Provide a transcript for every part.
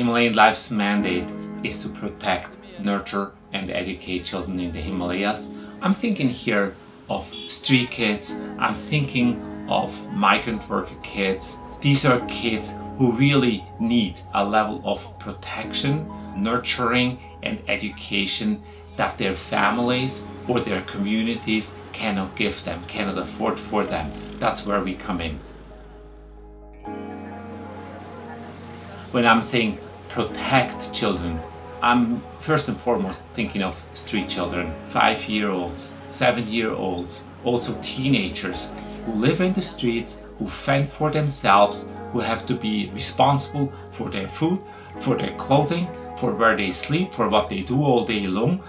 Himalayan Life's mandate is to protect, nurture, and educate children in the Himalayas. I'm thinking here of street kids, I'm thinking of migrant worker kids. These are kids who really need a level of protection, nurturing, and education that their families or their communities cannot give them, cannot afford for them. That's where we come in. When I'm saying protect children, I'm first and foremost thinking of street children, five year olds, seven year olds, also teenagers who live in the streets, who fend for themselves, who have to be responsible for their food, for their clothing, for where they sleep, for what they do all day long.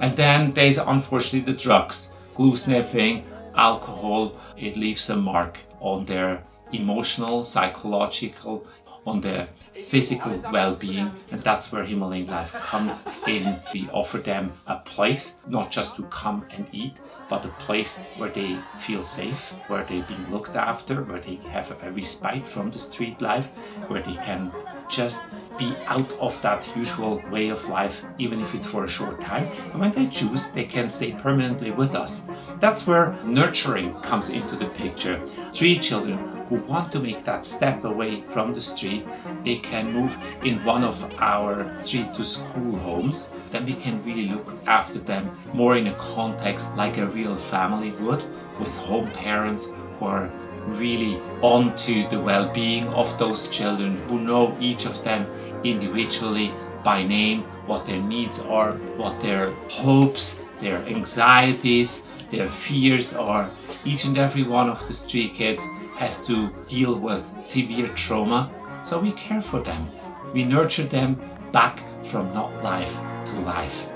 And then there's unfortunately the drugs, glue sniffing, alcohol. It leaves a mark on their emotional, psychological, on their physical well-being and that's where Himalayan Life comes in. We offer them a place not just to come and eat but a place where they feel safe, where they're being looked after, where they have a respite from the street life, where they can just be out of that usual way of life, even if it's for a short time. And when they choose, they can stay permanently with us. That's where nurturing comes into the picture. Three children who want to make that step away from the street, they can move in one of our street to school homes. Then we can really look after them more in a context like a real family would, with home parents who are really onto the well-being of those children who know each of them individually by name what their needs are what their hopes their anxieties their fears are each and every one of the street kids has to deal with severe trauma. So we care for them. We nurture them back from not life to life.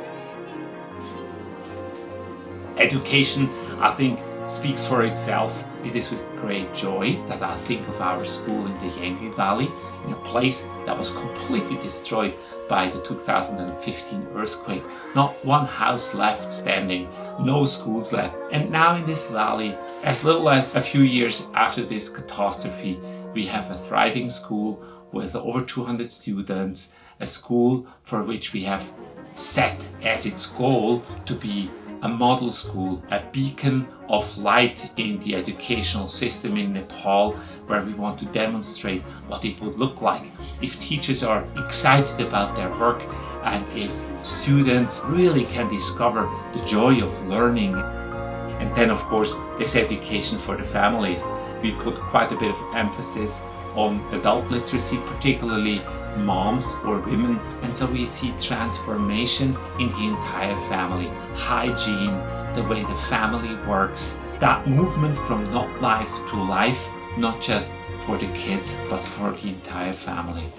Education i think speaks for itself it is with great joy that I think of our school in the Yangri Valley, in a place that was completely destroyed by the 2015 earthquake. Not one house left standing, no schools left. And now in this valley, as little as a few years after this catastrophe, we have a thriving school with over 200 students, a school for which we have set as its goal to be a model school, a beacon of light in the educational system in Nepal, where we want to demonstrate what it would look like if teachers are excited about their work and if students really can discover the joy of learning. And then, of course, there's education for the families. We put quite a bit of emphasis on adult literacy, particularly moms or women. And so we see transformation in the entire family. Hygiene the way the family works that movement from not life to life not just for the kids but for the entire family